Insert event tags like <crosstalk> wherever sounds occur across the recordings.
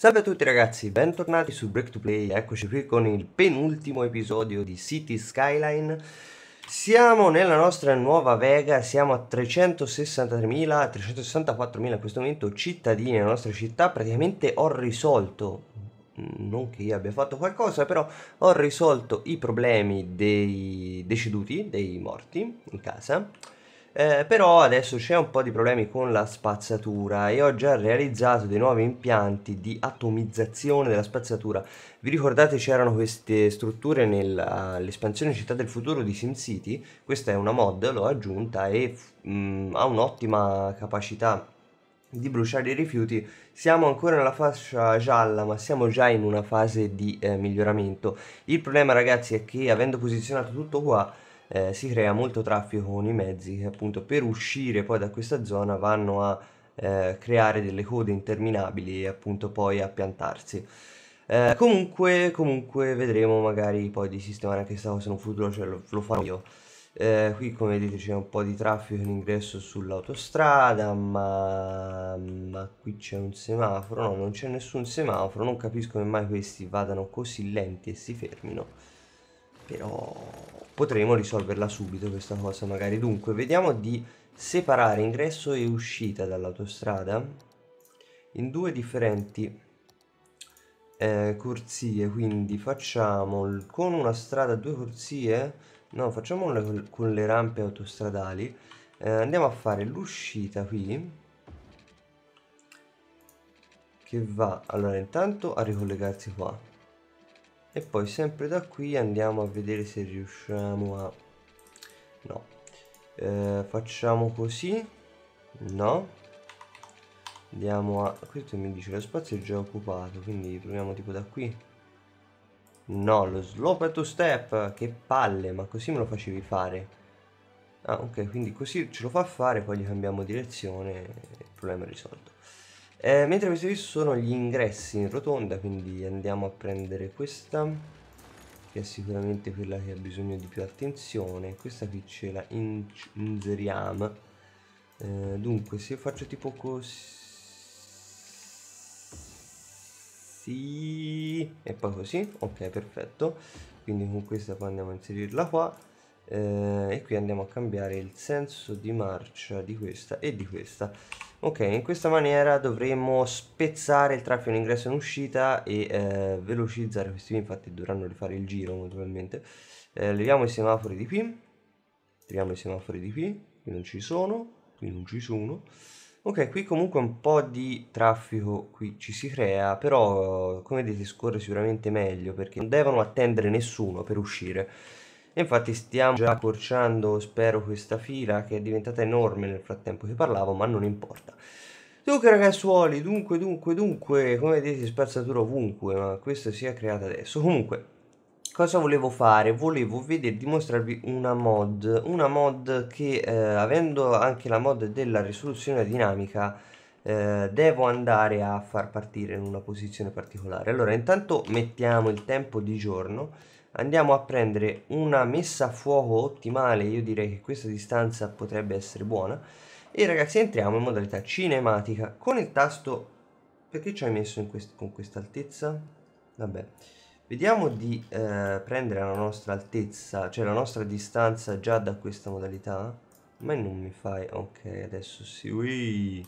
Salve a tutti ragazzi, bentornati su Break to Play, eccoci qui con il penultimo episodio di City Skyline. Siamo nella nostra nuova Vega, siamo a 363.000, 364.000 in questo momento cittadini nella nostra città, praticamente ho risolto, non che io abbia fatto qualcosa, però ho risolto i problemi dei deceduti, dei morti in casa eh, però adesso c'è un po' di problemi con la spazzatura e ho già realizzato dei nuovi impianti di atomizzazione della spazzatura. Vi ricordate c'erano queste strutture nell'espansione Città del Futuro di SimCity? Questa è una mod, l'ho aggiunta e mh, mm, ha un'ottima capacità di bruciare i rifiuti. Siamo ancora nella fascia gialla, ma siamo già in una fase di eh, miglioramento. Il problema ragazzi è che avendo posizionato tutto qua eh, si crea molto traffico con i mezzi che appunto per uscire poi da questa zona vanno a eh, creare delle code interminabili e appunto poi a piantarsi. Eh, comunque, comunque vedremo magari poi di sistemare anche questa cosa in un futuro, cioè lo, lo farò io. Eh, qui come vedete c'è un po' di traffico in ingresso sull'autostrada ma, ma qui c'è un semaforo no non c'è nessun semaforo non capisco come mai questi vadano così lenti e si fermino però potremo risolverla subito questa cosa magari. Dunque, vediamo di separare ingresso e uscita dall'autostrada in due differenti eh, corsie, quindi facciamo con una strada due corsie, no, facciamole con le rampe autostradali, eh, andiamo a fare l'uscita qui, che va, allora intanto a ricollegarsi qua, e poi sempre da qui andiamo a vedere se riusciamo a no. Eh, facciamo così no. Andiamo a questo mi dice lo spazio è già occupato quindi proviamo tipo da qui. No lo slope to step che palle ma così me lo facevi fare. Ah ok quindi così ce lo fa fare poi gli cambiamo direzione il problema è risolto eh, mentre questi qui sono gli ingressi in rotonda, quindi andiamo a prendere questa, che è sicuramente quella che ha bisogno di più attenzione. Questa qui ce la inseriamo. Eh, dunque, se io faccio tipo così... E poi così, ok, perfetto. Quindi con questa poi andiamo a inserirla qua. Eh, e qui andiamo a cambiare il senso di marcia di questa e di questa Ok, in questa maniera dovremo spezzare il traffico in ingresso e in uscita e eh, velocizzare questi qui, infatti dovranno rifare il giro naturalmente. Eh, leviamo i semafori di qui, leviamo i semafori di qui, qui non ci sono, qui non ci sono. Ok, qui comunque un po' di traffico qui ci si crea, però come vedete scorre sicuramente meglio perché non devono attendere nessuno per uscire infatti stiamo già accorciando, spero, questa fila che è diventata enorme nel frattempo che parlavo, ma non importa. Dunque ragazzuoli, dunque, dunque, dunque, come vedete spazzatura ovunque, ma questo si è creato adesso. Comunque, cosa volevo fare? Volevo vedere, dimostrarvi una mod, una mod che eh, avendo anche la mod della risoluzione dinamica, eh, devo andare a far partire in una posizione particolare. Allora, intanto mettiamo il tempo di giorno andiamo a prendere una messa a fuoco ottimale io direi che questa distanza potrebbe essere buona. E ragazzi entriamo in modalità cinematica. Con il tasto perché ci hai messo quest con questa altezza? vabbè. Vediamo di eh, prendere la nostra altezza cioè la nostra distanza già da questa modalità. A me non mi fai ok adesso sì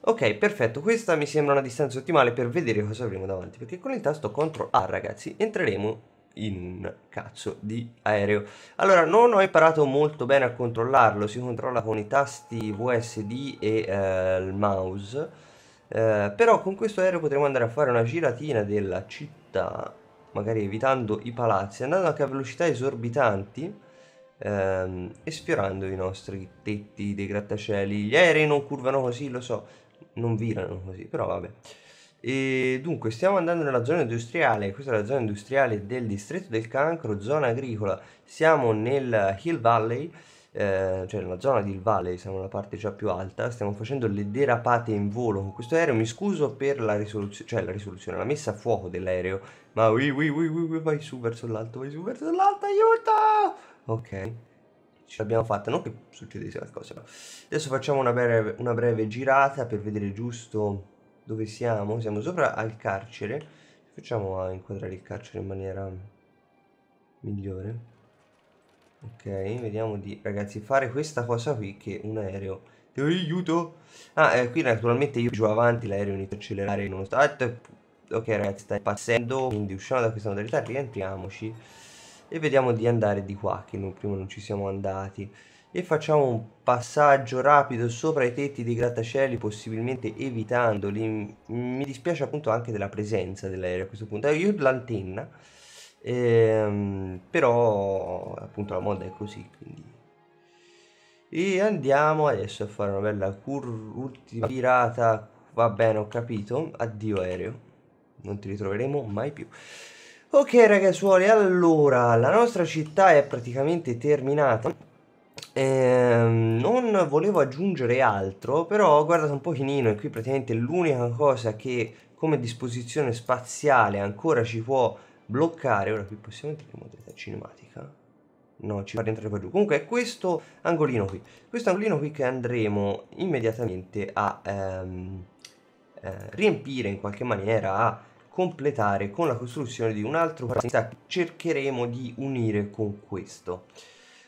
ok perfetto. Questa mi sembra una distanza ottimale per vedere cosa avremo davanti perché con il tasto CTRL A ragazzi entreremo in un cazzo di aereo. Allora non ho imparato molto bene a controllarlo si controlla con i tasti VSD e eh, il mouse eh, però con questo aereo potremo andare a fare una giratina della città magari evitando i palazzi andando anche a velocità esorbitanti ehm, e sfiorando i nostri tetti dei grattacieli. Gli aerei non curvano così lo so non virano così però vabbè e dunque stiamo andando nella zona industriale, questa è la zona industriale del distretto del cancro, zona agricola, siamo nel Hill Valley, eh, cioè nella zona di Hill Valley, siamo nella parte già più alta, stiamo facendo le derapate in volo con questo aereo, mi scuso per la risoluzione, cioè la risoluzione, la messa a fuoco dell'aereo, ma ui ui ui ui vai su verso l'alto, vai su verso l'alto, aiuto! Ok, ce l'abbiamo fatta, non che succedesse qualcosa, adesso facciamo una breve, una breve girata per vedere giusto dove siamo, siamo sopra al carcere, facciamo a inquadrare il carcere in maniera migliore. Ok, vediamo di, ragazzi, fare questa cosa qui che un aereo... Ti aiuto! Ah, eh, qui naturalmente io giù avanti, l'aereo inizia a accelerare nonostante... Ok ragazzi, stai passando, quindi usciamo da questa modalità, rientriamoci. E vediamo di andare di qua, che noi prima non ci siamo andati e facciamo un passaggio rapido sopra i tetti dei grattacieli possibilmente evitandoli mi dispiace appunto anche della presenza dell'aereo a questo punto. Eh, io l'antenna ehm, però appunto la moda è così quindi. E andiamo adesso a fare una bella ultima virata. Va bene ho capito. Addio aereo. Non ti ritroveremo mai più. Ok ragazzuoli allora la nostra città è praticamente terminata Ehm, non volevo aggiungere altro, però ho guardato un pochino e qui praticamente l'unica cosa che come disposizione spaziale ancora ci può bloccare, ora qui possiamo entrare in modalità cinematica? No, ci fa rientrare qua giù. Comunque è questo angolino qui, questo angolino qui che andremo immediatamente a ehm, eh, riempire in qualche maniera, a completare con la costruzione di un altro che cercheremo di unire con questo.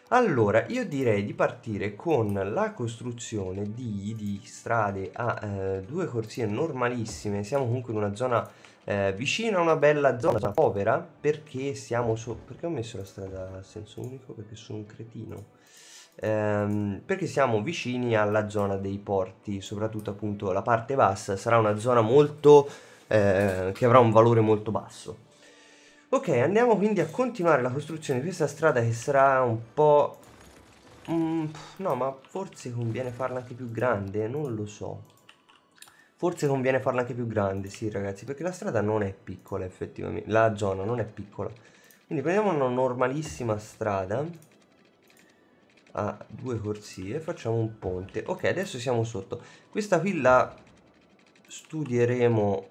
Allora, io direi di partire con la costruzione di, di strade a eh, due corsie normalissime. Siamo comunque in una zona eh, vicina a una bella zona povera perché siamo so perché ho messo la strada a senso unico? Perché sono un cretino. Ehm, perché siamo vicini alla zona dei porti, soprattutto appunto la parte bassa sarà una zona molto eh, che avrà un valore molto basso. Ok, andiamo quindi a continuare la costruzione di questa strada che sarà un po'... Mm, no, ma forse conviene farla anche più grande, non lo so. Forse conviene farla anche più grande, sì ragazzi, perché la strada non è piccola effettivamente, la zona non è piccola. Quindi prendiamo una normalissima strada a due corsie, facciamo un ponte. Ok, adesso siamo sotto. Questa qui la studieremo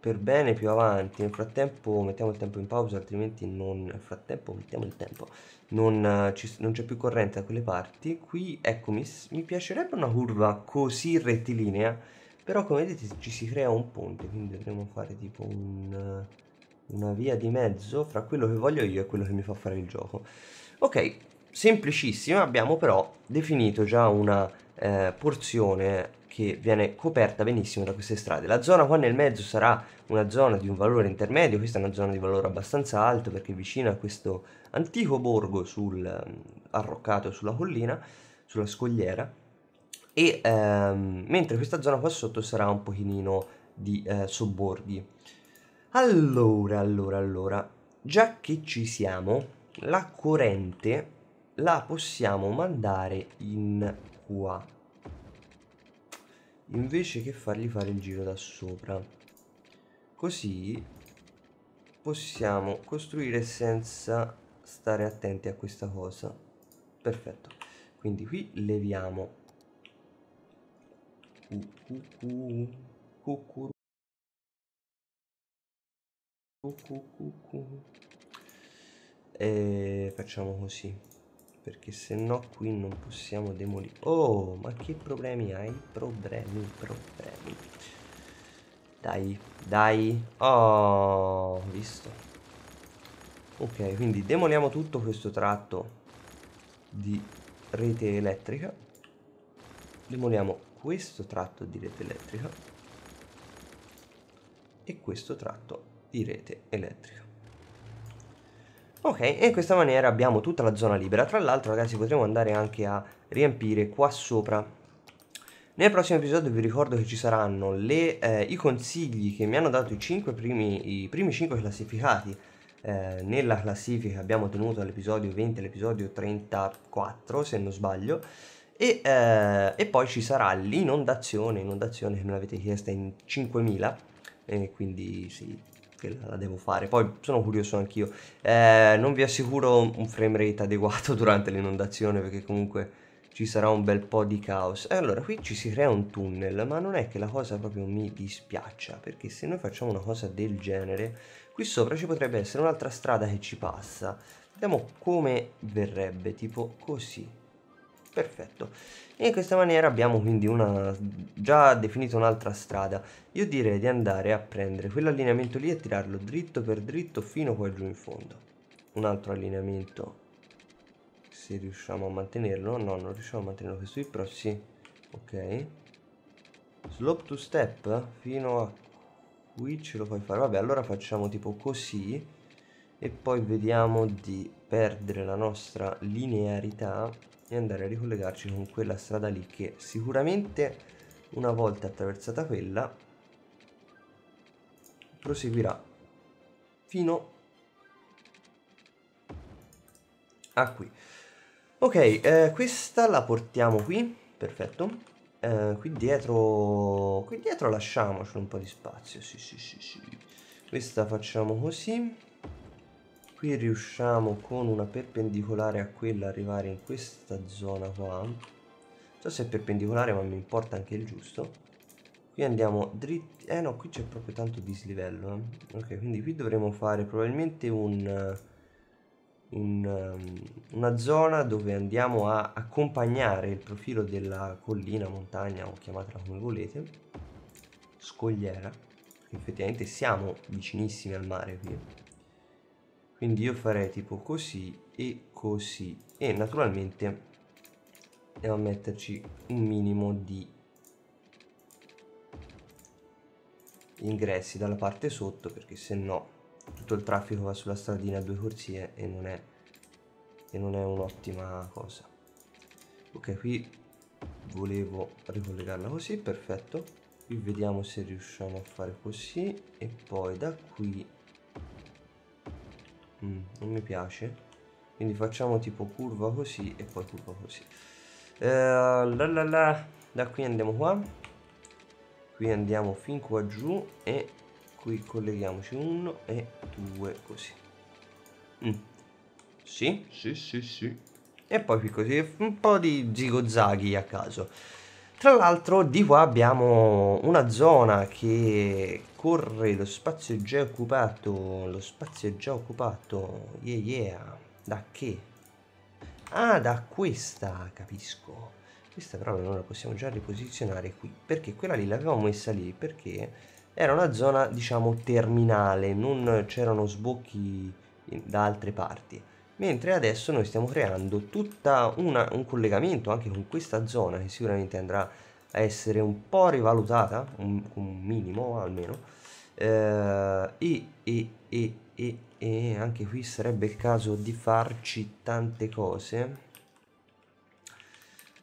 per bene più avanti. Nel frattempo mettiamo il tempo in pausa, altrimenti non... Nel frattempo mettiamo il tempo. Non, non c'è più corrente da quelle parti. Qui, ecco, mi, mi piacerebbe una curva così rettilinea, però come vedete ci si crea un ponte, quindi dovremmo fare tipo un, una via di mezzo fra quello che voglio io e quello che mi fa fare il gioco. Ok, semplicissimo, abbiamo però definito già una eh, porzione che viene coperta benissimo da queste strade. La zona qua nel mezzo sarà una zona di un valore intermedio, questa è una zona di valore abbastanza alto perché è vicina a questo antico borgo sul, ehm, arroccato sulla collina, sulla scogliera, e ehm, mentre questa zona qua sotto sarà un pochino di eh, sobborghi. Allora, allora, allora, già che ci siamo, la corrente la possiamo mandare in qua invece che fargli fare il giro da sopra. Così possiamo costruire senza stare attenti a questa cosa. Perfetto. Quindi qui leviamo. E facciamo così perché se no qui non possiamo demolire. Oh ma che problemi hai? Problemi problemi. Dai dai. Oh visto. Ok quindi demoliamo tutto questo tratto di rete elettrica. Demoliamo questo tratto di rete elettrica e questo tratto di rete elettrica Ok, e in questa maniera abbiamo tutta la zona libera. Tra l'altro, ragazzi, potremo andare anche a riempire qua sopra. Nel prossimo episodio vi ricordo che ci saranno le, eh, i consigli che mi hanno dato i, 5 primi, i primi 5 classificati eh, nella classifica che abbiamo tenuto all'episodio 20 all'episodio 34, se non sbaglio. E, eh, e poi ci sarà l'inondazione, inondazione che me l'avete chiesta in 5000, e quindi sì, che la devo fare. Poi sono curioso anch'io. Eh, non vi assicuro un frame rate adeguato <laughs> durante l'inondazione perché comunque ci sarà un bel po' di caos. E allora qui ci si crea un tunnel, ma non è che la cosa proprio mi dispiaccia, perché se noi facciamo una cosa del genere, qui sopra ci potrebbe essere un'altra strada che ci passa. Vediamo come verrebbe, tipo così. perfetto e in questa maniera abbiamo quindi una, già definito un'altra strada. Io direi di andare a prendere quell'allineamento lì e tirarlo dritto per dritto fino qua giù in fondo. Un altro allineamento. Se riusciamo a mantenerlo? No non riusciamo a mantenerlo. Questo qui però sì ok. Slope to step fino a qui ce lo puoi fare. Vabbè allora facciamo tipo così. E poi vediamo di perdere la nostra linearità e andare a ricollegarci con quella strada lì che sicuramente una volta attraversata quella proseguirà fino a qui. Ok eh, questa la portiamo qui perfetto. Eh, qui dietro qui dietro lasciamoci un po' di spazio sì sì sì sì. Questa facciamo così qui riusciamo con una perpendicolare a quella arrivare in questa zona qua. Non so se è perpendicolare ma mi importa anche il giusto. Qui andiamo dritti eh no qui c'è proprio tanto dislivello eh. ok quindi qui dovremo fare probabilmente un, un um, una zona dove andiamo a accompagnare il profilo della collina montagna o chiamatela come volete scogliera. Effettivamente siamo vicinissimi al mare qui quindi io farei tipo così e così. E naturalmente andiamo a metterci un minimo di ingressi dalla parte sotto perché se no tutto il traffico va sulla stradina a due corsie e non è, e non è un'ottima cosa. Ok qui volevo ricollegarla così perfetto. Qui vediamo se riusciamo a fare così e poi da qui mm, non mi piace. Quindi facciamo tipo curva così e poi curva così. Eh, la la la. da qui andiamo qua. Qui andiamo fin qua giù e qui colleghiamoci. Uno e due così. Mm. sì? Sì sì sì. E poi qui così. Un po' di zigozaghi a caso. Tra l'altro di qua abbiamo una zona che corre lo spazio già occupato, lo spazio già occupato, yeah yeah, da che? Ah, da questa, capisco. Questa però non la possiamo già riposizionare qui, perché quella lì l'avevamo messa lì, perché era una zona, diciamo, terminale, non c'erano sbocchi da altre parti mentre adesso noi stiamo creando tutta una, un collegamento anche con questa zona che sicuramente andrà essere un po' rivalutata un, un minimo almeno eh, e, e, e, e, e anche qui sarebbe il caso di farci tante cose.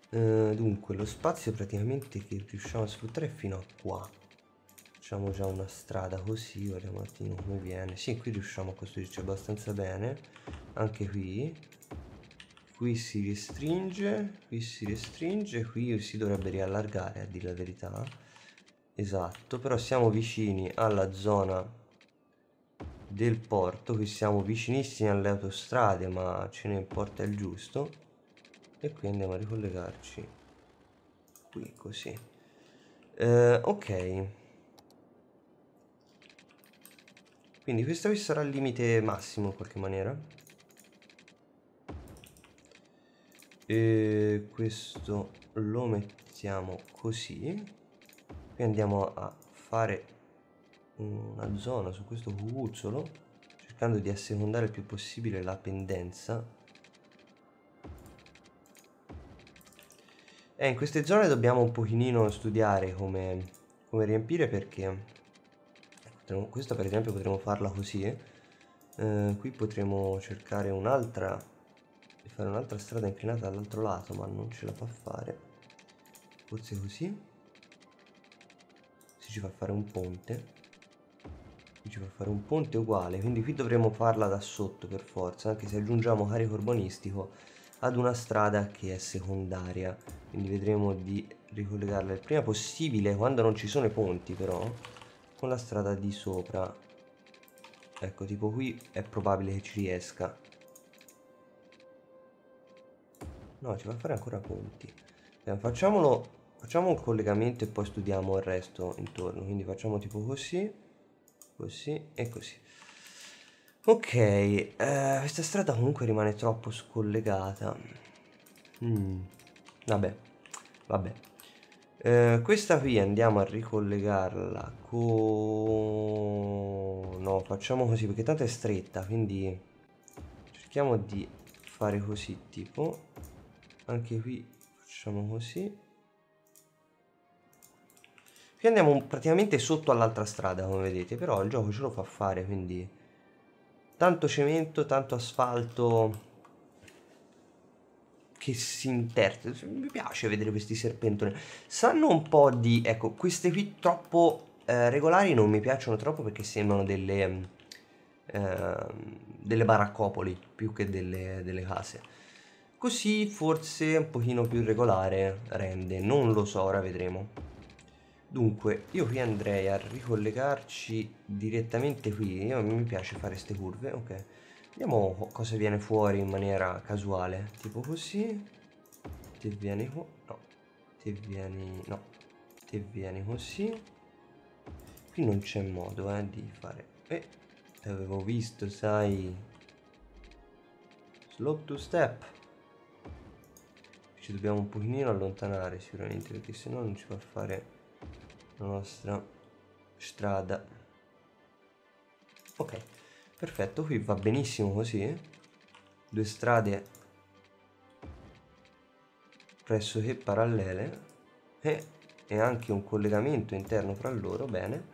Eh, dunque lo spazio praticamente che riusciamo a sfruttare è fino a qua. Facciamo già una strada così vediamo un attimo come viene. Sì qui riusciamo a costruirci abbastanza bene anche qui qui si restringe qui si restringe qui si dovrebbe riallargare a dire la verità. Esatto però siamo vicini alla zona del porto qui siamo vicinissimi alle autostrade ma ce ne importa il giusto. E qui andiamo a ricollegarci qui così. Eh, ok. Quindi questo qui sarà il limite massimo in qualche maniera. E questo lo mettiamo così. Qui andiamo a fare una zona su questo cucuzzolo, cercando di assecondare il più possibile la pendenza. E in queste zone dobbiamo un pochino studiare come, come riempire perché questa per esempio potremmo farla così eh, qui potremo cercare un'altra fare un'altra strada inclinata dall'altro lato ma non ce la fa fare. Forse così. Si ci fa fare un ponte. Qui ci fa fare un ponte uguale quindi qui dovremo farla da sotto per forza anche se aggiungiamo carico urbanistico ad una strada che è secondaria. Quindi vedremo di ricollegarla il prima possibile quando non ci sono i ponti però con la strada di sopra. Ecco tipo qui è probabile che ci riesca no ci va a fare ancora punti Beh, facciamolo facciamo un collegamento e poi studiamo il resto intorno quindi facciamo tipo così così e così ok eh, questa strada comunque rimane troppo scollegata mm. vabbè, vabbè. Eh, questa qui andiamo a ricollegarla con... No, facciamo così perché tanto è stretta, quindi cerchiamo di fare così, tipo. Anche qui facciamo così. Qui andiamo praticamente sotto all'altra strada, come vedete, però il gioco ce lo fa fare, quindi... Tanto cemento, tanto asfalto che si interpreta. Mi piace vedere questi serpentoni. Sanno un po' di... Ecco, queste qui troppo eh, regolari non mi piacciono troppo perché sembrano delle... Eh, delle baraccopoli più che delle, delle case. Così forse un pochino più regolare rende, non lo so, ora vedremo. Dunque, io qui andrei a ricollegarci direttamente qui, io, mi piace fare queste curve, ok. Vediamo cosa viene fuori in maniera casuale. Tipo così. Ti vieni qua. No. Ti vieni... No. Ti vieni così. Qui non c'è modo, eh, di fare... Eh, l'avevo visto, sai. Slope to step. Ci dobbiamo un pochino allontanare sicuramente, perché sennò non ci fa fare la nostra strada. Ok. Perfetto, qui va benissimo così. Due strade pressoché parallele e, e anche un collegamento interno fra loro, bene.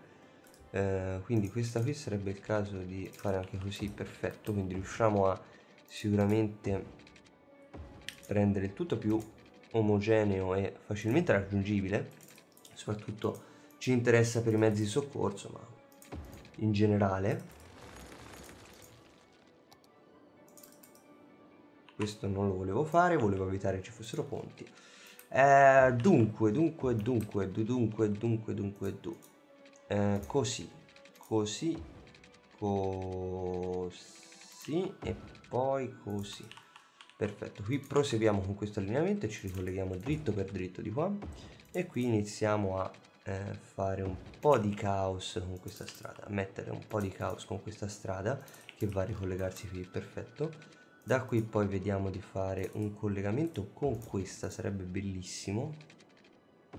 Eh, quindi questa qui sarebbe il caso di fare anche così, perfetto. Quindi riusciamo a sicuramente rendere il tutto più omogeneo e facilmente raggiungibile. Soprattutto ci interessa per i mezzi di soccorso, ma in generale questo non lo volevo fare, volevo evitare che ci fossero ponti. Eh, dunque, dunque, dunque, dunque, dunque, dunque, dunque, eh, così, così, così e poi così. Perfetto, qui proseguiamo con questo allineamento e ci ricolleghiamo dritto per dritto di qua. E qui iniziamo a eh, fare un po' di caos con questa strada, mettere un po' di caos con questa strada che va a ricollegarsi qui, perfetto. Da qui poi vediamo di fare un collegamento con questa sarebbe bellissimo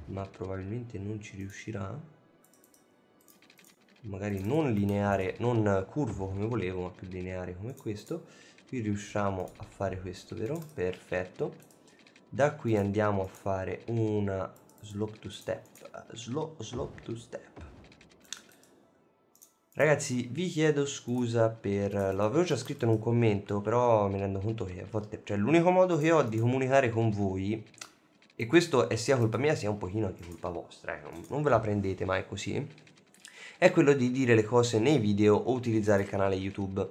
ma probabilmente non ci riuscirà. Magari non lineare non curvo come volevo ma più lineare come questo qui riusciamo a fare questo vero? perfetto da qui andiamo a fare una slope to step slow, slope to step Ragazzi, vi chiedo scusa per... l'avevo già scritto in un commento, però mi rendo conto che a volte... Cioè, l'unico modo che ho di comunicare con voi, e questo è sia colpa mia sia un pochino anche colpa vostra, eh, non ve la prendete mai così, è quello di dire le cose nei video o utilizzare il canale YouTube.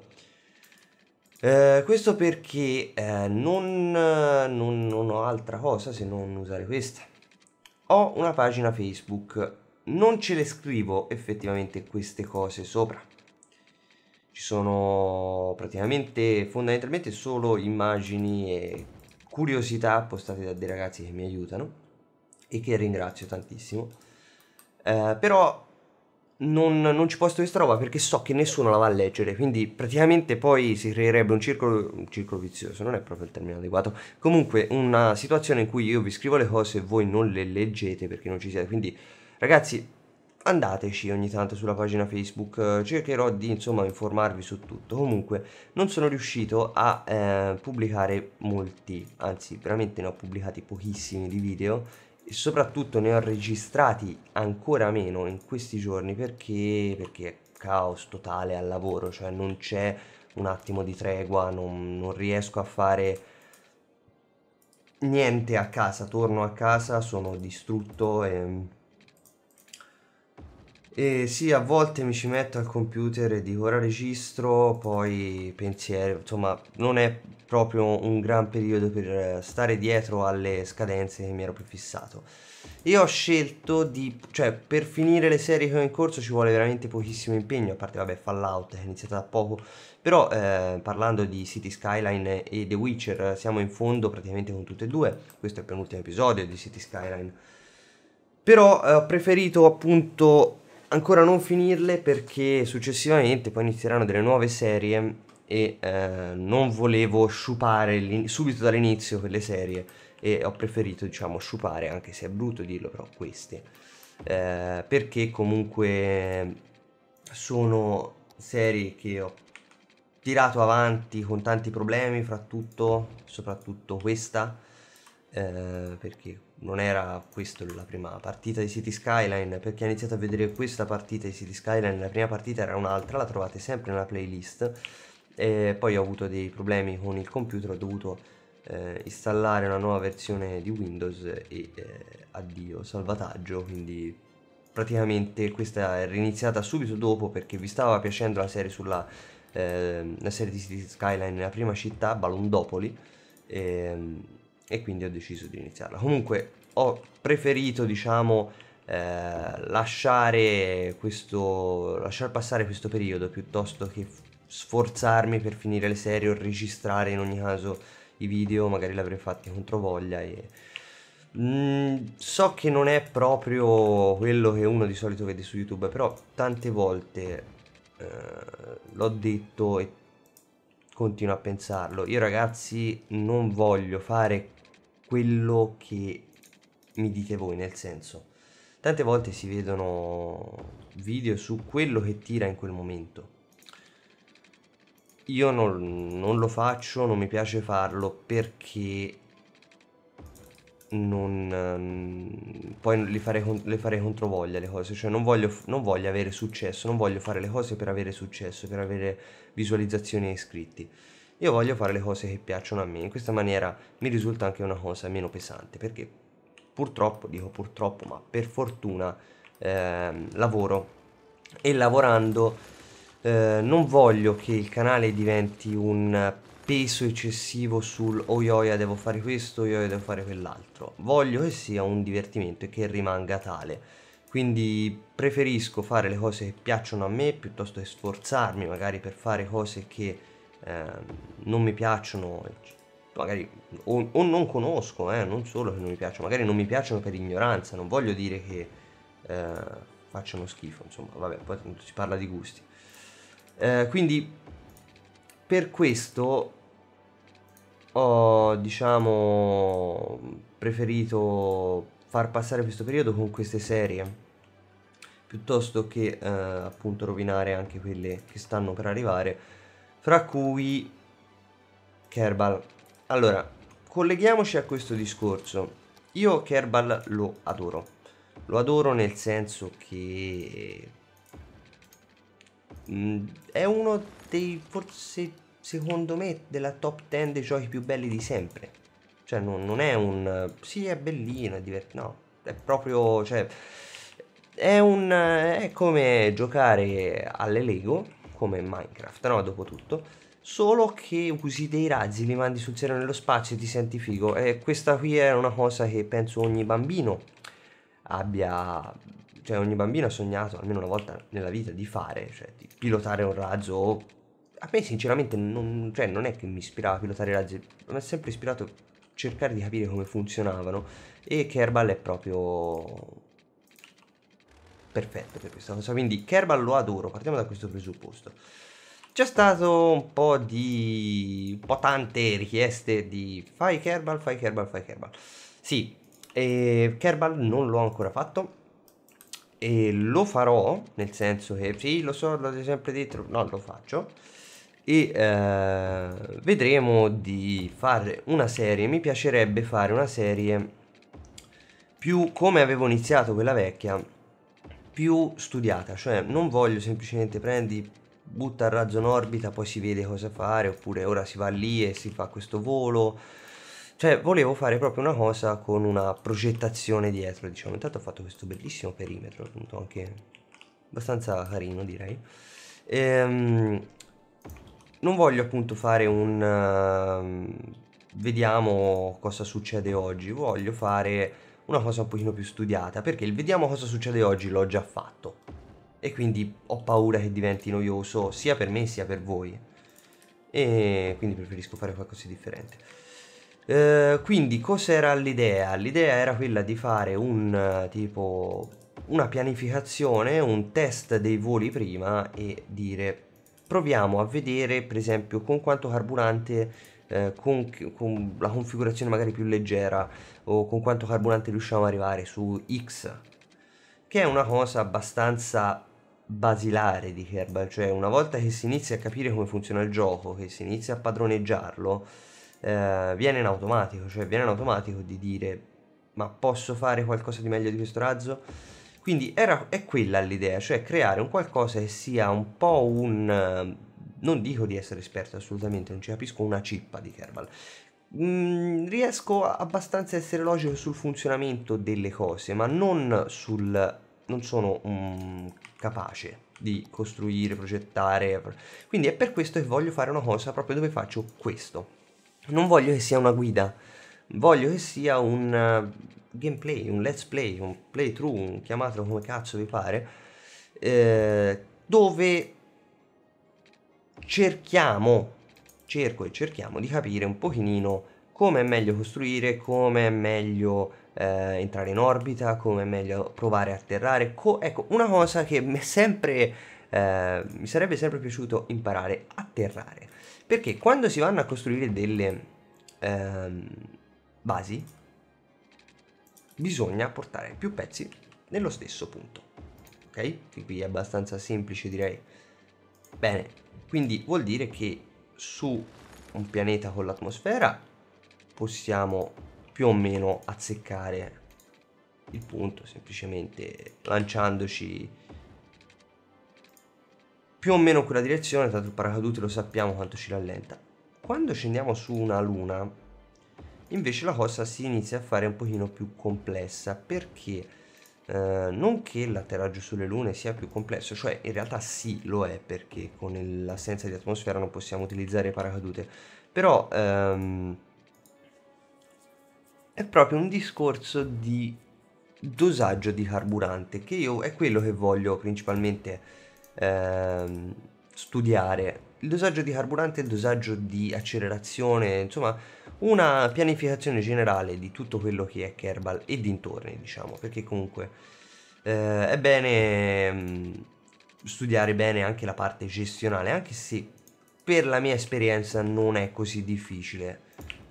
Eh, questo perché eh, non, non, non ho altra cosa se non usare questa. Ho una pagina Facebook non ce le scrivo effettivamente queste cose sopra. Ci sono praticamente fondamentalmente solo immagini e curiosità postate da dei ragazzi che mi aiutano e che ringrazio tantissimo. Eh, però non, non, ci posto questa roba perché so che nessuno la va a leggere, quindi praticamente poi si creerebbe un circolo, un circolo vizioso, non è proprio il termine adeguato. Comunque una situazione in cui io vi scrivo le cose e voi non le leggete perché non ci siete, quindi Ragazzi, andateci ogni tanto sulla pagina Facebook, cercherò di insomma informarvi su tutto. Comunque non sono riuscito a eh, pubblicare molti, anzi veramente ne ho pubblicati pochissimi di video e soprattutto ne ho registrati ancora meno in questi giorni perché, perché è caos totale al lavoro, cioè non c'è un attimo di tregua, non, non riesco a fare niente a casa, torno a casa, sono distrutto e e sì, a volte mi ci metto al computer e dico ora registro, poi pensiero, insomma, non è proprio un gran periodo per stare dietro alle scadenze che mi ero prefissato. Io ho scelto di, cioè, per finire le serie che ho in corso ci vuole veramente pochissimo impegno, a parte, vabbè, Fallout è iniziata da poco, però eh, parlando di City Skyline e The Witcher siamo in fondo praticamente con tutte e due, questo è il penultimo episodio di City Skyline. Però eh, ho preferito appunto ancora non finirle perché successivamente poi inizieranno delle nuove serie e eh, non volevo sciupare subito dall'inizio quelle serie e ho preferito diciamo sciupare anche se è brutto dirlo però queste. Eh, perché comunque sono serie che ho tirato avanti con tanti problemi fra tutto soprattutto questa eh, perché non era questa la prima partita di City Skyline. Perché ho iniziato a vedere questa partita di City Skyline la prima partita era un'altra la trovate sempre nella playlist. E poi ho avuto dei problemi con il computer ho dovuto eh, installare una nuova versione di Windows e eh, addio salvataggio. Quindi praticamente questa è riniziata subito dopo perché vi stava piacendo la serie sulla eh, la serie di City Skyline nella prima città Balondopoli. E, ehm, e quindi ho deciso di iniziarla. Comunque ho preferito diciamo eh, lasciare questo lasciar passare questo periodo piuttosto che sforzarmi per finire le serie o registrare in ogni caso i video magari l'avrei fatti contro voglia e mm, so che non è proprio quello che uno di solito vede su youtube però tante volte eh, l'ho detto e continuo a pensarlo. Io ragazzi non voglio fare quello che mi dite voi nel senso tante volte si vedono video su quello che tira in quel momento io non, non lo faccio, non mi piace farlo perché non, poi le farei, le farei controvoglia le cose, cioè non voglio, non voglio avere successo, non voglio fare le cose per avere successo, per avere visualizzazioni e iscritti. Io voglio fare le cose che piacciono a me, in questa maniera mi risulta anche una cosa meno pesante, perché purtroppo, dico purtroppo, ma per fortuna eh, lavoro e lavorando eh, non voglio che il canale diventi un peso eccessivo sul oh ioia devo fare questo, ioia devo fare quell'altro. Voglio che sia un divertimento e che rimanga tale. Quindi preferisco fare le cose che piacciono a me piuttosto che sforzarmi magari per fare cose che eh, non mi piacciono, magari o, o non conosco, eh, non solo che non mi piacciono, magari non mi piacciono per ignoranza, non voglio dire che eh, facciano schifo, insomma, vabbè, poi si parla di gusti. Eh, quindi per questo ho diciamo preferito far passare questo periodo con queste serie piuttosto che eh, appunto rovinare anche quelle che stanno per arrivare fra cui Kerbal allora colleghiamoci a questo discorso io Kerbal lo adoro lo adoro nel senso che Mm, è uno dei, forse, secondo me, della top 10 dei giochi più belli di sempre. Cioè, non, non è un... Sì, è bellino, è divertente. No, è proprio... Cioè, è un... È come giocare alle Lego, come Minecraft, no? Dopo tutto. Solo che usi dei razzi, li mandi sul serio nello spazio e ti senti figo. E questa qui è una cosa che penso ogni bambino abbia cioè ogni bambino ha sognato almeno una volta nella vita di fare, cioè di pilotare un razzo. A me sinceramente non, cioè, non è che mi ispirava a pilotare i razzi, mi ha sempre ispirato a cercare di capire come funzionavano e Kerbal è proprio perfetto per questa cosa, quindi Kerbal lo adoro, partiamo da questo presupposto. C'è stato un po' di... un po' tante richieste di fai Kerbal, fai Kerbal, fai Kerbal. Sì, e Kerbal non l'ho ancora fatto, e lo farò, nel senso che sì, lo so, l'ho sempre detto, no, lo faccio e eh, vedremo di fare una serie, mi piacerebbe fare una serie più come avevo iniziato quella vecchia, più studiata, cioè non voglio semplicemente prendi, butta il razzo in orbita, poi si vede cosa fare, oppure ora si va lì e si fa questo volo, cioè, volevo fare proprio una cosa con una progettazione dietro, diciamo. Intanto ho fatto questo bellissimo perimetro, appunto, anche abbastanza carino, direi. Ehm, non voglio appunto fare un... Uh, vediamo cosa succede oggi, voglio fare una cosa un pochino più studiata, perché il vediamo cosa succede oggi l'ho già fatto. E quindi ho paura che diventi noioso sia per me sia per voi. E quindi preferisco fare qualcosa di differente. Eh, quindi cos'era l'idea? L'idea era quella di fare un tipo una pianificazione, un test dei voli prima e dire proviamo a vedere per esempio con quanto carburante eh, con, con, la configurazione magari più leggera o con quanto carburante riusciamo ad arrivare su X, che è una cosa abbastanza basilare di Kerbal, cioè una volta che si inizia a capire come funziona il gioco, che si inizia a padroneggiarlo, eh, viene in automatico, cioè viene in automatico di dire ma posso fare qualcosa di meglio di questo razzo? Quindi era, è quella l'idea, cioè creare un qualcosa che sia un po' un... non dico di essere esperto assolutamente, non ci capisco una cippa di Kerbal. Mm, riesco abbastanza a essere logico sul funzionamento delle cose, ma non sul... non sono um, capace di costruire, progettare. Quindi è per questo che voglio fare una cosa proprio dove faccio questo. Non voglio che sia una guida, voglio che sia un uh, gameplay, un let's play, un playthrough, un chiamatelo come cazzo vi pare, eh, dove cerchiamo, cerco e cerchiamo di capire un pochino come è meglio costruire, come è meglio eh, entrare in orbita, come è meglio provare a atterrare. Co- ecco, una cosa che mi, sempre, eh, mi sarebbe sempre piaciuto imparare, atterrare. Perché quando si vanno a costruire delle ehm, basi, bisogna portare più pezzi nello stesso punto. Ok? Qui è abbastanza semplice direi. Bene, quindi vuol dire che su un pianeta con l'atmosfera possiamo più o meno azzeccare il punto semplicemente lanciandoci più o meno quella direzione, tanto il paracadute lo sappiamo quanto ci rallenta. Quando scendiamo su una luna invece la cosa si inizia a fare un pochino più complessa perché eh, non che l'atterraggio sulle lune sia più complesso, cioè in realtà sì lo è perché con l'assenza di atmosfera non possiamo utilizzare paracadute, però ehm, è proprio un discorso di dosaggio di carburante che io è quello che voglio principalmente ehm, studiare. Il dosaggio di carburante, il dosaggio di accelerazione, insomma una pianificazione generale di tutto quello che è Kerbal e dintorni, diciamo, perché comunque eh, è bene mh, mm, studiare bene anche la parte gestionale, anche se per la mia esperienza non è così difficile,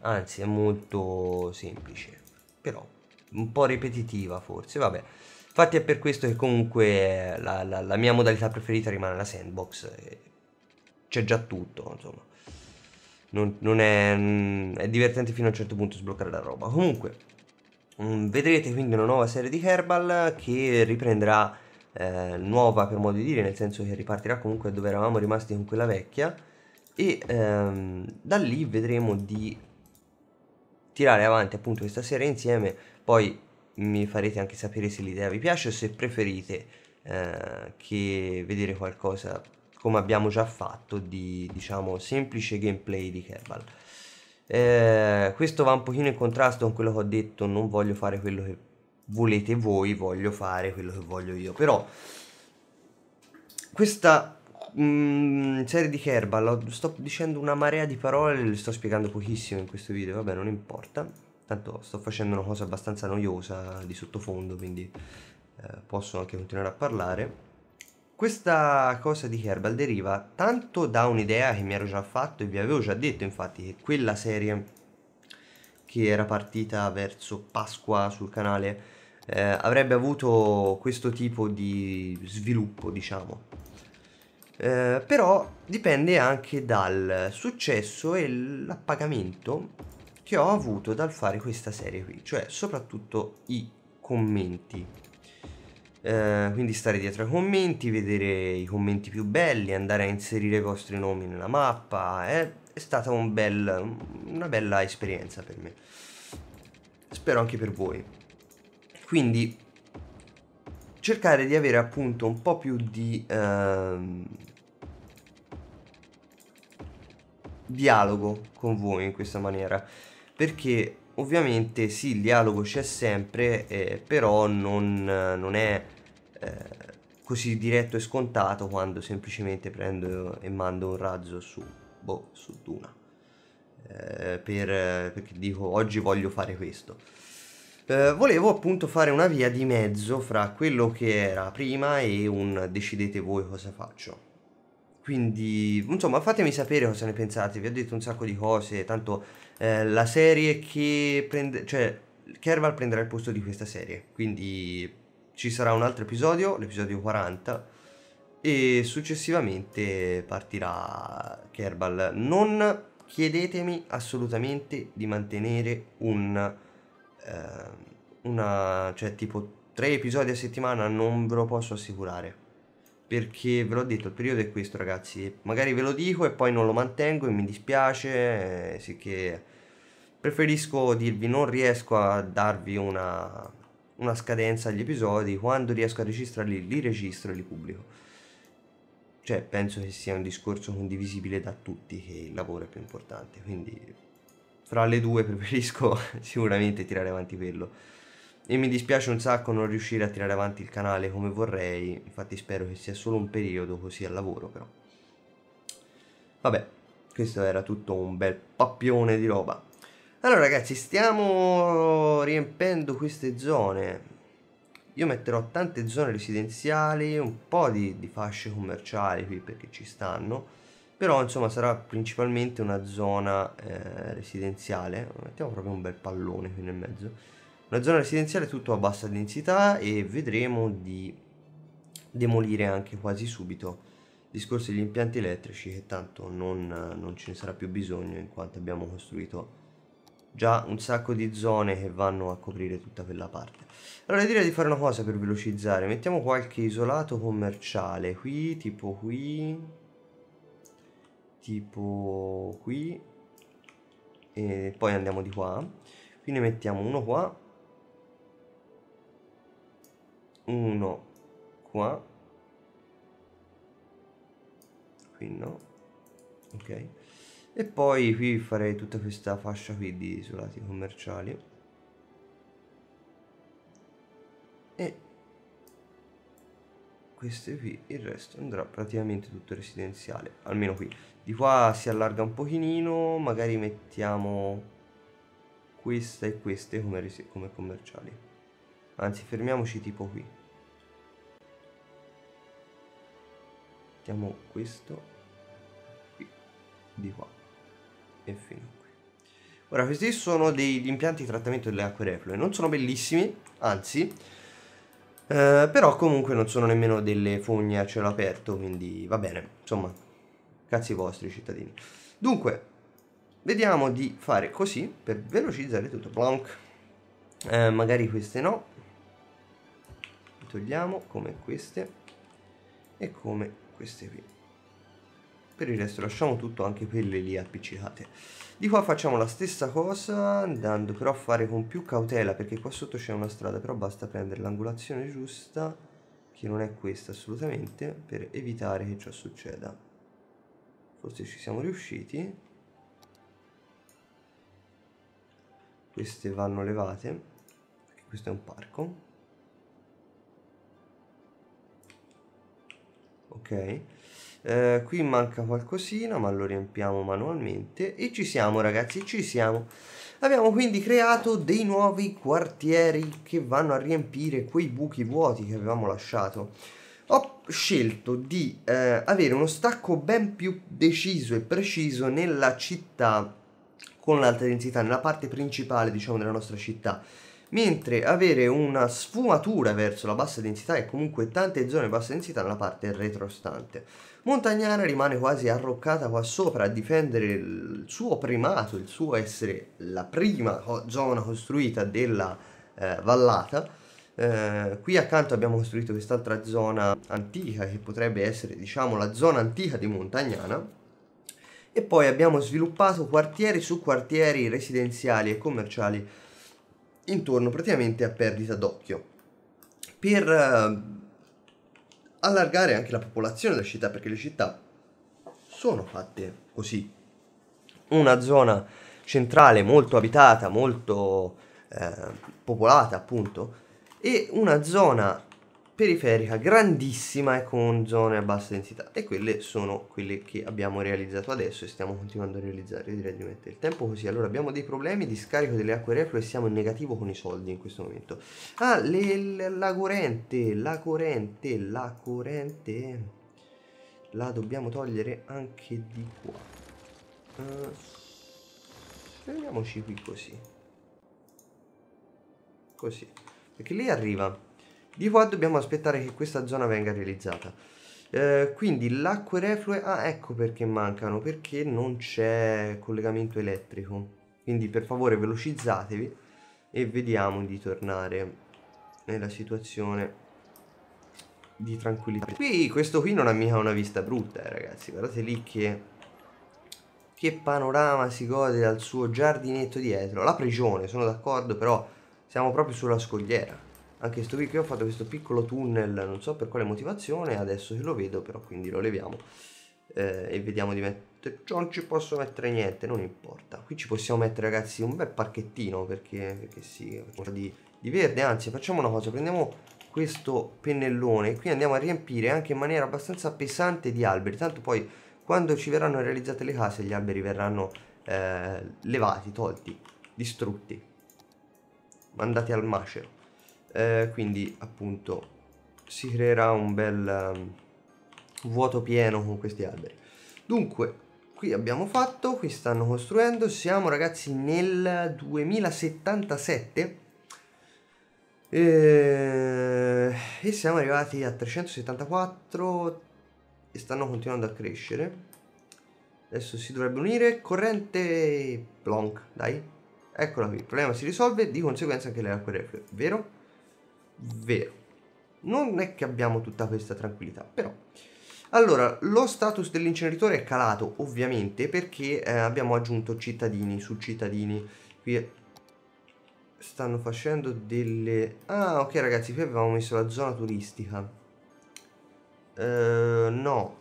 anzi è molto semplice, però un po' ripetitiva forse, vabbè. Infatti è per questo che comunque la, la, la mia modalità preferita rimane la sandbox, c'è già tutto, insomma non, non è, mm, è, divertente fino a un certo punto sbloccare la roba. Comunque, mm, vedrete quindi una nuova serie di Kerbal che riprenderà eh, nuova per modo di dire, nel senso che ripartirà comunque dove eravamo rimasti con quella vecchia e ehm, da lì vedremo di tirare avanti appunto questa serie insieme, poi mi farete anche sapere se l'idea vi piace o se preferite eh, che vedere qualcosa come abbiamo già fatto di diciamo semplice gameplay di Kerbal. Eh, questo va un pochino in contrasto con quello che ho detto non voglio fare quello che volete voi voglio fare quello che voglio io. Però questa mm, serie di Kerbal sto dicendo una marea di parole le sto spiegando pochissimo in questo video vabbè non importa. Tanto sto facendo una cosa abbastanza noiosa di sottofondo quindi eh, posso anche continuare a parlare questa cosa di Kerbal deriva tanto da un'idea che mi ero già fatto e vi avevo già detto infatti che quella serie che era partita verso Pasqua sul canale eh, avrebbe avuto questo tipo di sviluppo diciamo. Eh, però dipende anche dal successo e l'appagamento che ho avuto dal fare questa serie qui cioè soprattutto i commenti eh, quindi stare dietro ai commenti, vedere i commenti più belli, andare a inserire i vostri nomi nella mappa, è, è stata un bel, una bella esperienza per me. Spero anche per voi. Quindi cercare di avere appunto un po' più di ehm, dialogo con voi in questa maniera perché ovviamente sì, il dialogo c'è sempre, eh, però non, non è eh, così diretto e scontato quando semplicemente prendo e mando un razzo su, boh, su Duna. Eh, per, perché dico oggi voglio fare questo. Eh, volevo appunto fare una via di mezzo fra quello che era prima e un decidete voi cosa faccio. Quindi, insomma, fatemi sapere cosa ne pensate. Vi ho detto un sacco di cose. Tanto eh, la serie che prende, cioè, Kerval prenderà il posto di questa serie. Quindi ci sarà un altro episodio, l'episodio 40. E successivamente partirà Kerbal. Non chiedetemi assolutamente di mantenere un. Eh, una. cioè, tipo tre episodi a settimana. Non ve lo posso assicurare perché ve l'ho detto, il periodo è questo ragazzi, magari ve lo dico e poi non lo mantengo e mi dispiace, eh, sì che preferisco dirvi non riesco a darvi una, una scadenza agli episodi, quando riesco a registrarli li registro e li pubblico. Cioè penso che sia un discorso condivisibile da tutti che il lavoro è più importante, quindi fra le due <laughs> preferisco sicuramente tirare avanti quello e mi dispiace un sacco non riuscire a tirare avanti il canale come vorrei, infatti spero che sia solo un periodo così al lavoro però. Vabbè, questo era tutto un bel pappione di roba. Allora ragazzi, stiamo riempendo queste zone. Io metterò tante zone residenziali, un po' di, di fasce commerciali qui perché ci stanno, però insomma sarà principalmente una zona eh, residenziale. Mettiamo proprio un bel pallone qui nel mezzo una zona residenziale tutto a bassa densità e vedremo di demolire anche quasi subito. Discorsi degli impianti elettrici che tanto non, non ce ne sarà più bisogno in quanto abbiamo costruito già un sacco di zone che vanno a coprire tutta quella parte. Allora direi di fare una cosa per velocizzare, mettiamo qualche isolato commerciale qui, tipo qui, tipo qui e poi andiamo di qua, quindi mettiamo uno qua uno qua. Qui no. Ok. E poi qui farei tutta questa fascia qui di isolati commerciali. E queste qui il resto andrà praticamente tutto residenziale almeno qui. Di qua si allarga un pochino magari mettiamo questa e queste come, come commerciali. Anzi fermiamoci tipo qui mettiamo questo qui, di qua e fino qui. Ora questi sono degli impianti di trattamento delle acque reflue. Non sono bellissimi anzi eh, però comunque non sono nemmeno delle fogne a cielo aperto quindi va bene. Insomma cazzi vostri cittadini. Dunque vediamo di fare così per velocizzare tutto. Blanc. Eh, magari queste no. Togliamo come queste e come queste qui. Per il resto lasciamo tutto anche quelle lì appiccicate. Di qua facciamo la stessa cosa andando però a fare con più cautela perché qua sotto c'è una strada però basta prendere l'angolazione giusta che non è questa assolutamente per evitare che ciò succeda. Forse ci siamo riusciti. Queste vanno levate perché questo è un parco ok? Eh, qui manca qualcosina ma lo riempiamo manualmente. E ci siamo ragazzi ci siamo. Abbiamo quindi creato dei nuovi quartieri che vanno a riempire quei buchi vuoti che avevamo lasciato. Ho scelto di eh, avere uno stacco ben più deciso e preciso nella città con l'alta densità nella parte principale diciamo della nostra città mentre avere una sfumatura verso la bassa densità e comunque tante zone bassa densità nella parte retrostante. Montagnana rimane quasi arroccata qua sopra a difendere il suo primato, il suo essere la prima zona costruita della eh, vallata. Eh, qui accanto abbiamo costruito quest'altra zona antica che potrebbe essere diciamo la zona antica di Montagnana e poi abbiamo sviluppato quartieri su quartieri residenziali e commerciali intorno praticamente a perdita d'occhio. Per uh, allargare anche la popolazione della città perché le città sono fatte così. Una zona centrale molto abitata molto eh, popolata appunto e una zona periferica grandissima e con zone a bassa densità e quelle sono quelle che abbiamo realizzato adesso e stiamo continuando a realizzare direi di mettere il tempo così allora abbiamo dei problemi di scarico delle acque reflue e siamo in negativo con i soldi in questo momento ah le, la corrente la corrente la corrente la dobbiamo togliere anche di qua. Uh, qui così. Così. Perché lì arriva. Di qua dobbiamo aspettare che questa zona venga realizzata. Uh, quindi l'acqua reflue... Ah, ecco perché mancano. Perché non c'è collegamento elettrico. Quindi per favore velocizzatevi e vediamo di tornare nella situazione di tranquillità. Qui questo qui non ha mica una vista brutta, eh, ragazzi. Guardate lì che che panorama si gode dal suo giardinetto dietro. La prigione, sono d'accordo, però siamo proprio sulla scogliera. Anche sto qui che ho fatto questo piccolo tunnel, non so per quale motivazione, adesso lo vedo, però quindi lo leviamo. Eh, e vediamo di mettere... Non ci posso mettere niente, non importa. Qui ci possiamo mettere, ragazzi, un bel parchettino, perché, perché sì, di, di verde. Anzi, facciamo una cosa, prendiamo questo pennellone qui andiamo a riempire anche in maniera abbastanza pesante di alberi tanto poi quando ci verranno realizzate le case gli alberi verranno eh, levati, tolti, distrutti mandati al macero eh, quindi appunto si creerà un bel um, vuoto pieno con questi alberi dunque qui abbiamo fatto qui stanno costruendo siamo ragazzi nel 2077 e, e siamo arrivati a 374 e stanno continuando a crescere. Adesso si dovrebbe unire corrente plonk, dai. Eccola qui, il problema si risolve, di conseguenza anche le acque reflue, vero? Vero. Non è che abbiamo tutta questa tranquillità, però... Allora, lo status dell'inceneritore è calato, ovviamente, perché eh, abbiamo aggiunto cittadini su cittadini. Qui stanno facendo delle... Ah, ok ragazzi, qui avevamo messo la zona turistica. Uh, no.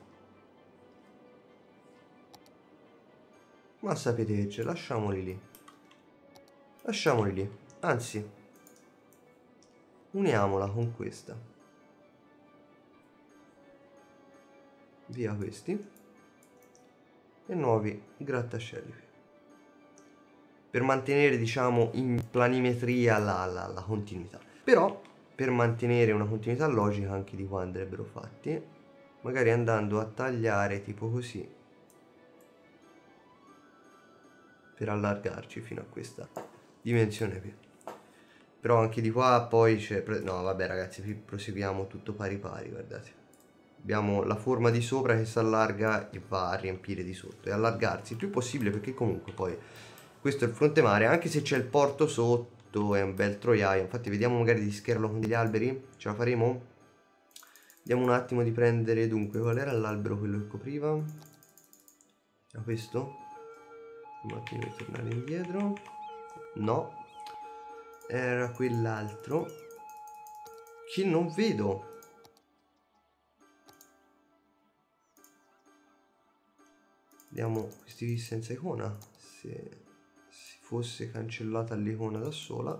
Ma sapete che c'è, lasciamoli lì. Lasciamoli lì. Anzi, uniamola con questa. Via questi. E nuovi grattacieli per mantenere diciamo in planimetria la, la, la continuità però per mantenere una continuità logica anche di qua andrebbero fatti magari andando a tagliare tipo così per allargarci fino a questa dimensione qui però anche di qua poi c'è no vabbè ragazzi qui proseguiamo tutto pari pari guardate. Abbiamo la forma di sopra che si allarga e va a riempire di sotto e allargarsi il più possibile perché comunque poi questo è il fronte mare anche se c'è il porto sotto è un bel troiaio. Infatti vediamo magari di schierarlo con degli alberi. Ce la faremo? Vediamo un attimo di prendere dunque qual era l'albero quello che copriva? Era questo? Un attimo di tornare indietro. No era quell'altro che non vedo. Vediamo questi senza icona se fosse cancellata l'icona da sola.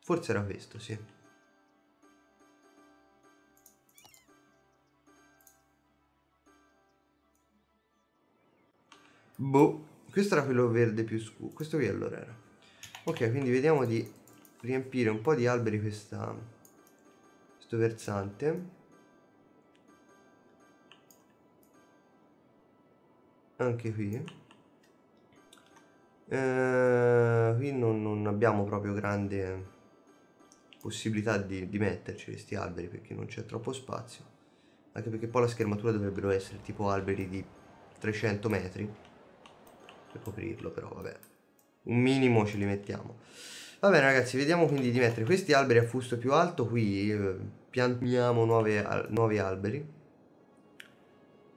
Forse era questo sì. Boh questo era quello verde più scuro questo qui allora era. Ok quindi vediamo di riempire un po' di alberi questa questo versante. Anche qui. Eh, qui non, non, abbiamo proprio grande possibilità di, di metterci questi alberi perché non c'è troppo spazio. Anche perché poi la schermatura dovrebbero essere tipo alberi di 300 metri per coprirlo però vabbè. Un minimo ce li mettiamo. Va bene ragazzi vediamo quindi di mettere questi alberi a fusto più alto qui eh, piantiamo nuovi alberi.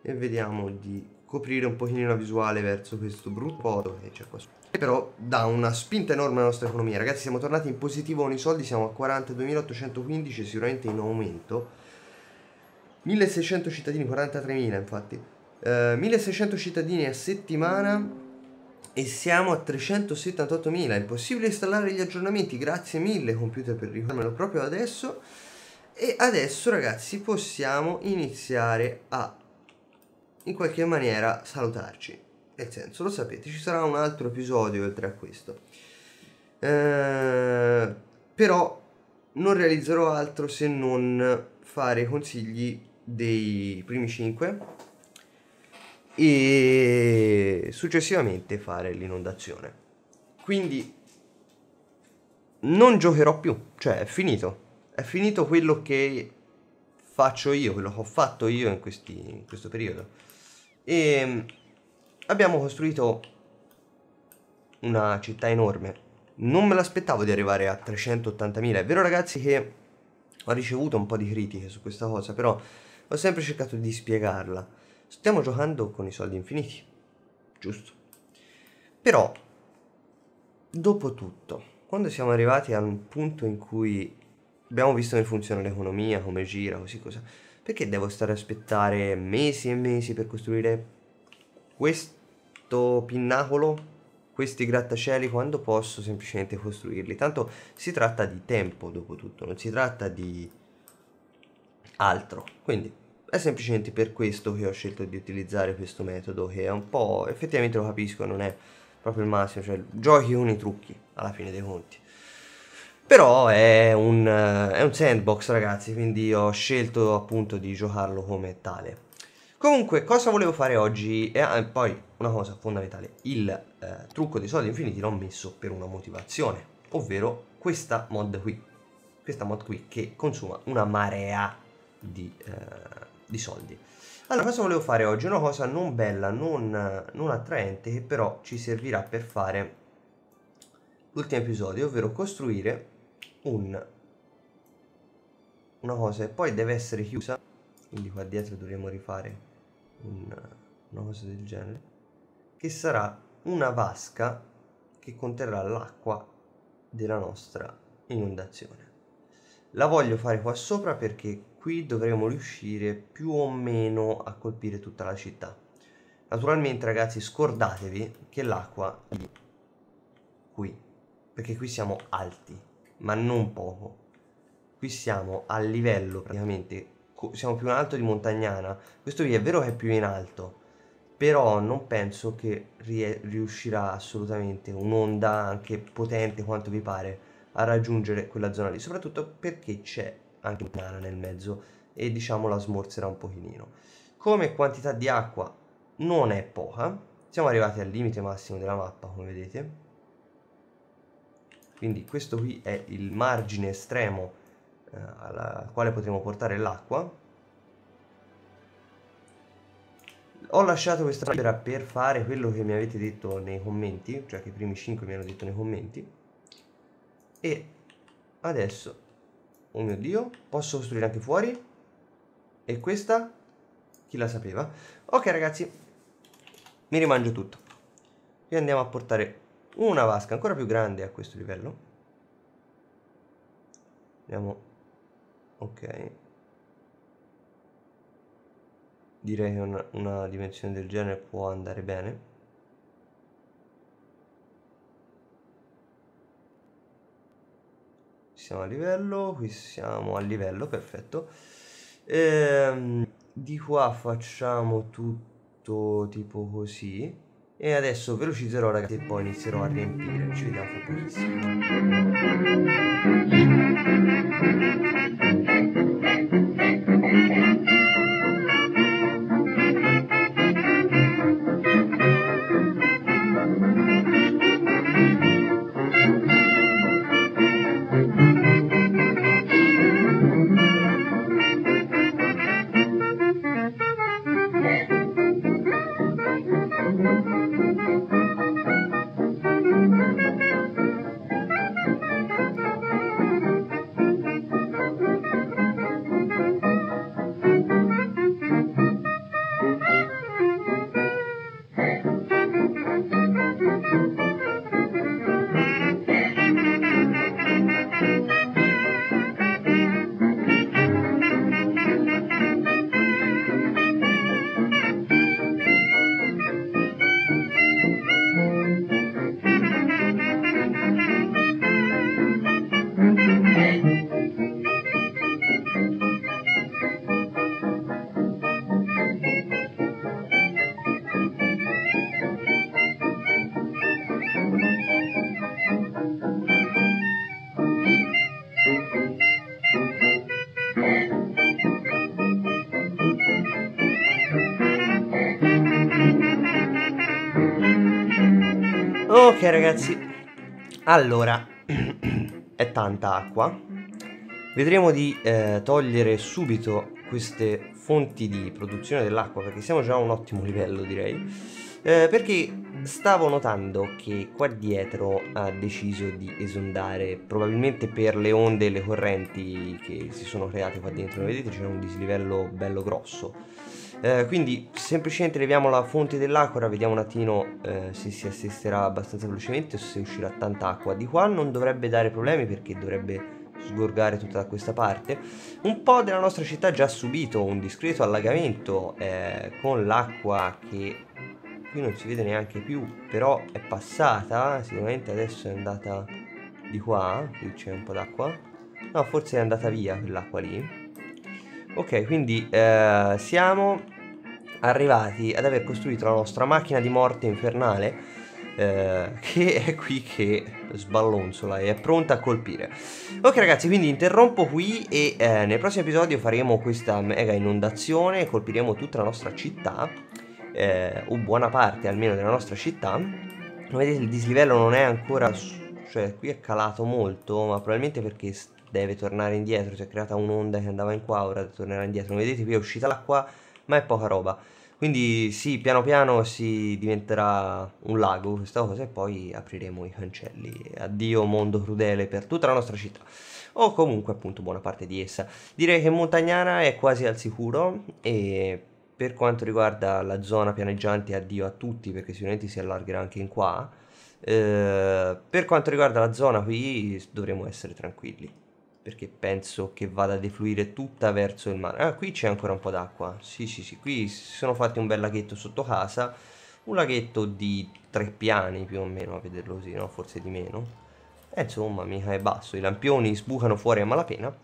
E vediamo di coprire un pochino la visuale verso questo brutto poto che c'è qua sopra però dà una spinta enorme alla nostra economia. Ragazzi siamo tornati in positivo con i soldi siamo a 42.815 sicuramente in aumento. 1600 cittadini 43.000 infatti. Eh, 1600 cittadini a settimana e siamo a 378.000 è possibile installare gli aggiornamenti. Grazie mille computer per ricordarmelo proprio adesso. E adesso ragazzi possiamo iniziare a in qualche maniera salutarci. Nel senso, lo sapete, ci sarà un altro episodio oltre a questo. Eh, però non realizzerò altro se non fare i consigli dei primi 5 e successivamente fare l'inondazione. Quindi non giocherò più, cioè è finito. È finito quello che faccio io, quello che ho fatto io in, questi, in questo periodo. E abbiamo costruito una città enorme. Non me l'aspettavo di arrivare a 380.000. È vero ragazzi che ho ricevuto un po' di critiche su questa cosa, però ho sempre cercato di spiegarla. Stiamo giocando con i soldi infiniti, giusto? Però, dopo tutto, quando siamo arrivati a un punto in cui abbiamo visto come funziona l'economia, come gira, così cosa, perché devo stare a aspettare mesi e mesi per costruire questo pinnacolo, questi grattacieli, quando posso semplicemente costruirli? Tanto si tratta di tempo, dopo tutto, non si tratta di altro. Quindi è semplicemente per questo che ho scelto di utilizzare questo metodo, che è un po', effettivamente lo capisco, non è proprio il massimo, cioè giochi con i trucchi alla fine dei conti. Però è un, è un sandbox ragazzi, quindi ho scelto appunto di giocarlo come tale. Comunque, cosa volevo fare oggi? E ah, poi una cosa fondamentale, il eh, trucco dei soldi infiniti l'ho messo per una motivazione, ovvero questa mod qui. Questa mod qui che consuma una marea di, eh, di soldi. Allora, cosa volevo fare oggi? Una cosa non bella, non, non attraente, che però ci servirà per fare l'ultimo episodio, ovvero costruire un, una cosa e poi deve essere chiusa, quindi qua dietro dovremo rifare un, una cosa del genere, che sarà una vasca che conterrà l'acqua della nostra inondazione. La voglio fare qua sopra perché qui dovremo riuscire più o meno a colpire tutta la città. Naturalmente ragazzi scordatevi che l'acqua qui, perché qui siamo alti, ma non poco. Qui siamo a livello praticamente siamo più in alto di Montagnana. Questo qui è vero che è più in alto, però non penso che riuscirà assolutamente un'onda anche potente quanto vi pare a raggiungere quella zona lì, soprattutto perché c'è anche Montagnana nel mezzo e diciamo la smorzerà un pochino. Come quantità di acqua non è poca, siamo arrivati al limite massimo della mappa come vedete, quindi questo qui è il margine estremo eh, al quale potremo portare l'acqua. Ho lasciato questa libera per fare quello che mi avete detto nei commenti cioè che i primi 5 mi hanno detto nei commenti. E adesso oh mio dio posso costruire anche fuori? E questa? Chi la sapeva? Ok ragazzi mi rimangio tutto. E andiamo a portare una vasca ancora più grande a questo livello. Andiamo ok. Direi che una, una dimensione del genere può andare bene siamo a livello qui siamo a livello perfetto. Ehm, di qua facciamo tutto tipo così. E adesso velocizzerò ragazzi e poi inizierò a riempire. Ci vediamo fra pochissimo Ok ragazzi, allora, <clears throat> è tanta acqua, vedremo di eh, togliere subito queste fonti di produzione dell'acqua perché siamo già a un ottimo livello direi, eh, perché stavo notando che qua dietro ha deciso di esondare probabilmente per le onde e le correnti che si sono create qua dentro vedete c'è un dislivello bello grosso. Eh, quindi semplicemente leviamo la fonte dell'acqua ora vediamo un attimo eh, se si assisterà abbastanza velocemente o se uscirà tanta acqua. Di qua non dovrebbe dare problemi perché dovrebbe sgorgare tutta questa parte. Un po' della nostra città ha già subito un discreto allagamento eh, con l'acqua che qui non si vede neanche più però è passata sicuramente adesso è andata di qua qui c'è un po' d'acqua. No forse è andata via quell'acqua lì. Ok quindi eh, siamo arrivati ad aver costruito la nostra macchina di morte infernale eh, <laughs> che è qui che sballonzola e è pronta a colpire. Ok ragazzi quindi interrompo qui e eh, nel prossimo episodio faremo questa mega inondazione colpiremo tutta la nostra città eh, o buona parte almeno della nostra città come vedete il dislivello non è ancora cioè qui è calato molto ma probabilmente perché deve tornare indietro si è creata un'onda che andava in qua ora tornerà indietro. Come vedete qui è uscita l'acqua ma è poca roba. Quindi sì piano piano si diventerà un lago questa cosa e poi apriremo i cancelli. Addio mondo crudele per tutta la nostra città. O comunque appunto buona parte di essa. Direi che Montagnana è quasi al sicuro e per quanto riguarda la zona pianeggiante addio a tutti perché sicuramente si allargherà anche in qua eh, per quanto riguarda la zona qui dovremo essere tranquilli perché penso che vada a defluire tutta verso il mare. Ah qui c'è ancora un po' d'acqua. Sì sì sì qui si sono fatti un bel laghetto sotto casa un laghetto di tre piani più o meno a vederlo così no? Forse di meno. Eh, insomma mica è basso. I lampioni sbucano fuori a malapena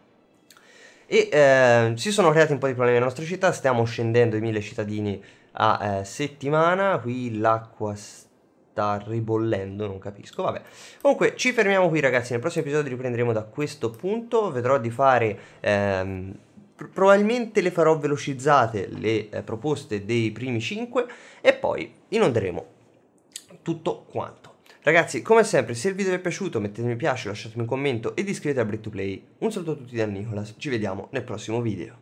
e eh, si sono creati un po' di problemi nella nostra città, stiamo scendendo i mille cittadini a eh, settimana, qui l'acqua sta ribollendo, non capisco, vabbè. Comunque ci fermiamo qui ragazzi, nel prossimo episodio riprenderemo da questo punto, vedrò di fare... Ehm, probabilmente le farò velocizzate le eh, proposte dei primi 5 e poi inonderemo tutto quanto. Ragazzi, come sempre, se il video vi è piaciuto mettete mi piace, lasciatemi un commento ed iscrivetevi a Break to Play. Un saluto a tutti da Nicolas, ci vediamo nel prossimo video.